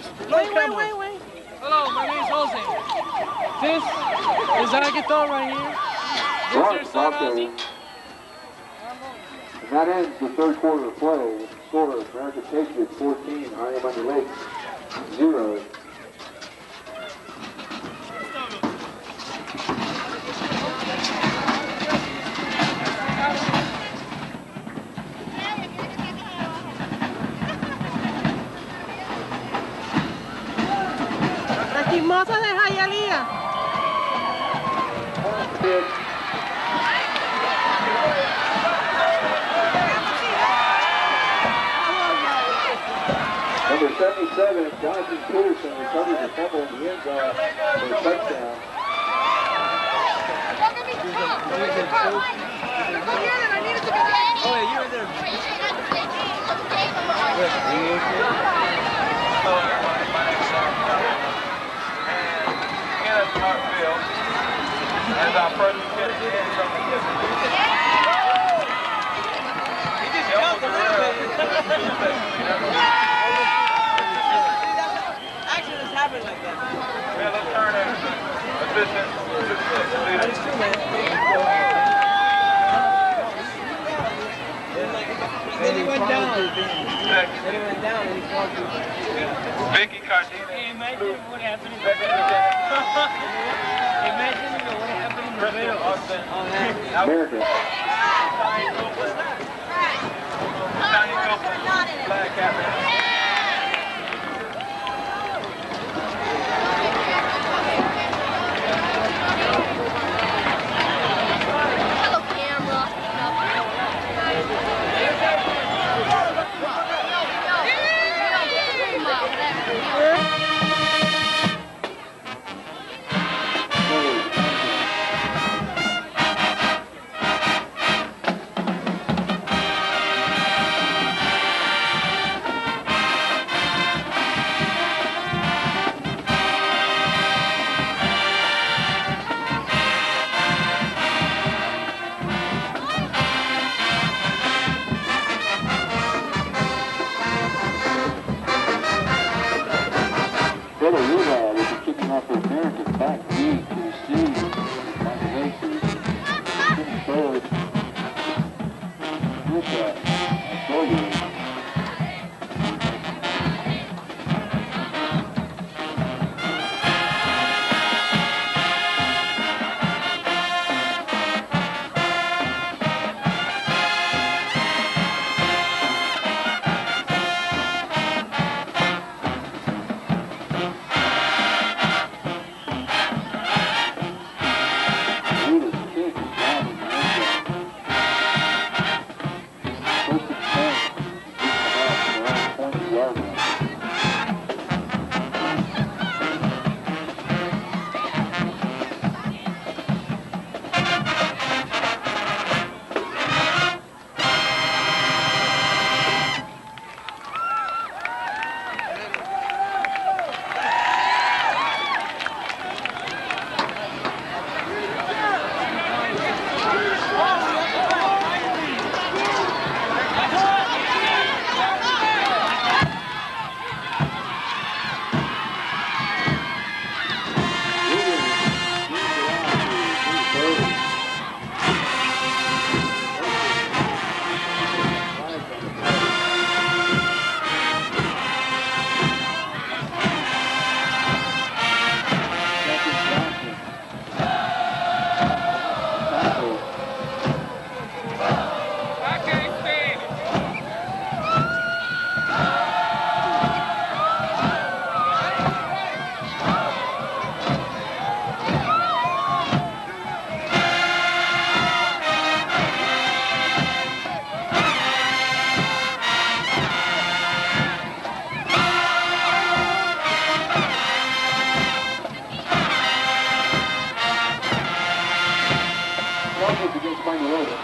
Wait, wait, wait, wait. Hello, my name is Jose. This is Agathon right here. This is your son, Ozzy. And that ends the third quarter of play. The score of American Patriots 14, I am Under Lakes 0. La chismosa de Hialeah. Number 77, Jonathan Peterson recovers the fumble in the end zone for a touchdown. Oh, yeah, you were there. As our first lieutenant and from the He just jumped a little bit. Action just happened like that. Philip Turner, assistant, assistant leader. That's true. Then he went down. Then he went down and he fell through. Vicky Cardenas, Imagine what happened in second lieutenant. Imagine what happened in Brother Rudolph will be kicking off for American back deep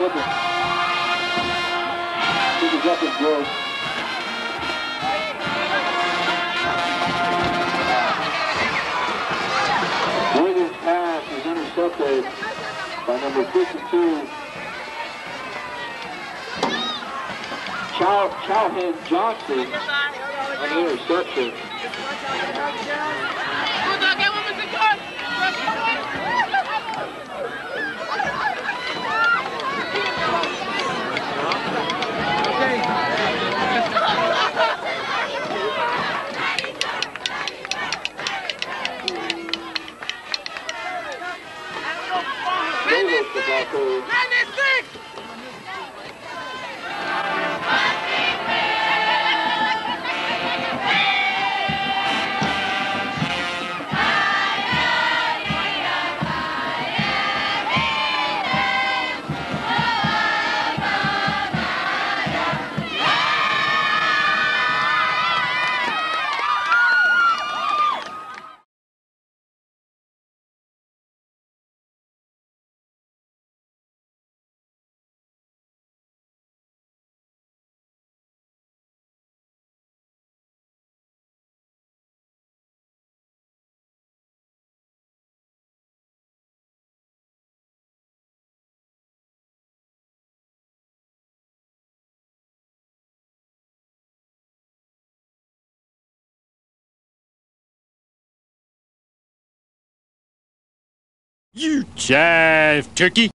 Road. Clippers. Up and good. Williams' pass is intercepted by number 52. Chow, Chowhan Johnson on interception. Brasil! You jive, turkey.